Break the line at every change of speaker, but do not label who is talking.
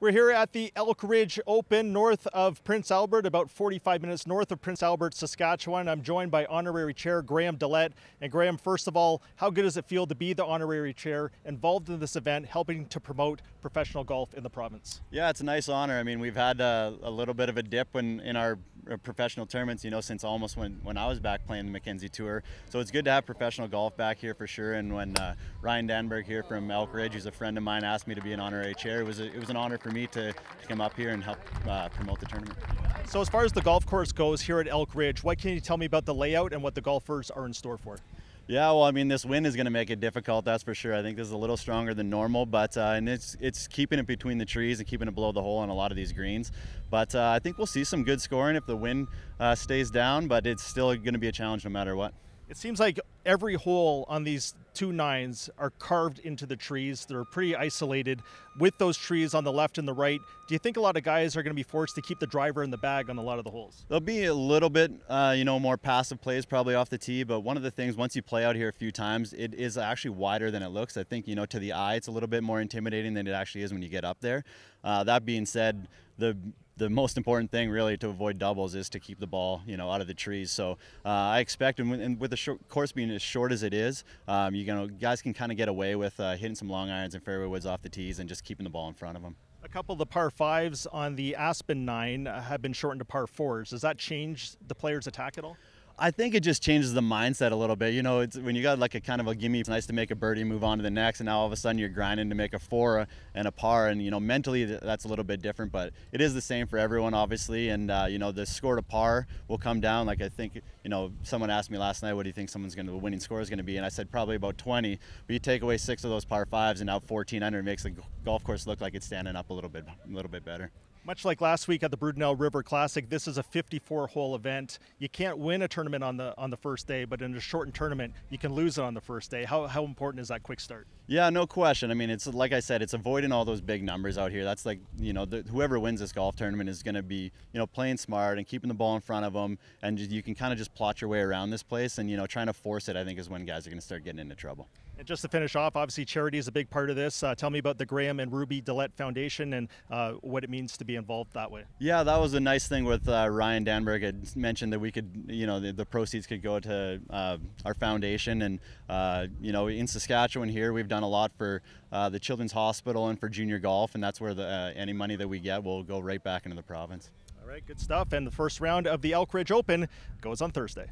We're here at the Elk Ridge Open north of Prince Albert, about 45 minutes north of Prince Albert, Saskatchewan. I'm joined by Honorary Chair Graham DeLaet. And Graham, first of all, how good does it feel to be the Honorary Chair involved in this event, helping to promote professional golf in the province?
Yeah, it's a nice honor. I mean, we've had uh, a little bit of a dip in, in our professional tournaments, you know, since almost when, when I was back playing the Mackenzie Tour. So it's good to have professional golf back here for sure. And when uh, Ryan Danberg here from Elk Ridge, who's a friend of mine, asked me to be an honorary chair, it was, a, it was an honor for me to, to come up here and help uh, promote the tournament.
So, as far as the golf course goes here at Elk Ridge, what can you tell me about the layout and what the golfers are in store for?
Yeah, well, I mean, this wind is going to make it difficult. That's for sure. I think this is a little stronger than normal, but uh, and it's it's keeping it between the trees and keeping it below the hole on a lot of these greens. But uh, I think we'll see some good scoring if the wind uh, stays down. But it's still going to be a challenge no matter what.
It seems like every hole on these two nines are carved into the trees. They're pretty isolated with those trees on the left and the right. Do you think a lot of guys are going to be forced to keep the driver in the bag on a lot of the holes?
There'll be a little bit, uh, you know, more passive plays probably off the tee. But one of the things, once you play out here a few times, it is actually wider than it looks. I think, you know, to the eye, it's a little bit more intimidating than it actually is when you get up there. Uh, that being said, the the most important thing really to avoid doubles is to keep the ball you know out of the trees so uh, I expect and with the course being as short as it is um, you know guys can kind of get away with uh, hitting some long irons and fairway woods off the tees and just keeping the ball in front of them.
A couple of the par fives on the Aspen nine have been shortened to par fours. Does that change the player's attack at all?
I think it just changes the mindset a little bit. You know, it's when you got like a kind of a gimme, it's nice to make a birdie, move on to the next, and now all of a sudden you're grinding to make a four and a par, and you know mentally that's a little bit different, but it is the same for everyone, obviously. And uh, you know the score to par will come down. Like I think you know someone asked me last night, what do you think someone's going to the winning score is going to be, and I said probably about 20. But you take away six of those par fives, and now 14 under makes the golf course look like it's standing up a little bit, a little bit better.
Much like last week at the Brudenell River Classic, this is a 54-hole event. You can't win a tournament on the on the first day, but in a shortened tournament, you can lose it on the first day. How, how important is that quick start?
Yeah, no question. I mean, it's like I said, it's avoiding all those big numbers out here. That's like you know, the, whoever wins this golf tournament is going to be you know playing smart and keeping the ball in front of them, and you can kind of just plot your way around this place. And you know, trying to force it, I think, is when guys are going to start getting into trouble.
And just to finish off, obviously charity is a big part of this. Uh, tell me about the Graham and Ruby DeLaet Foundation and uh, what it means to be involved that way.
Yeah, that was a nice thing with uh, Ryan Danberg had mentioned that we could, you know, the, the proceeds could go to uh, our foundation. And, uh, you know, in Saskatchewan here, we've done a lot for uh, the Children's Hospital and for junior golf. And that's where the, any money that we get will go right back into the province.
All right, good stuff. And the first round of the Elk Ridge Open goes on Thursday.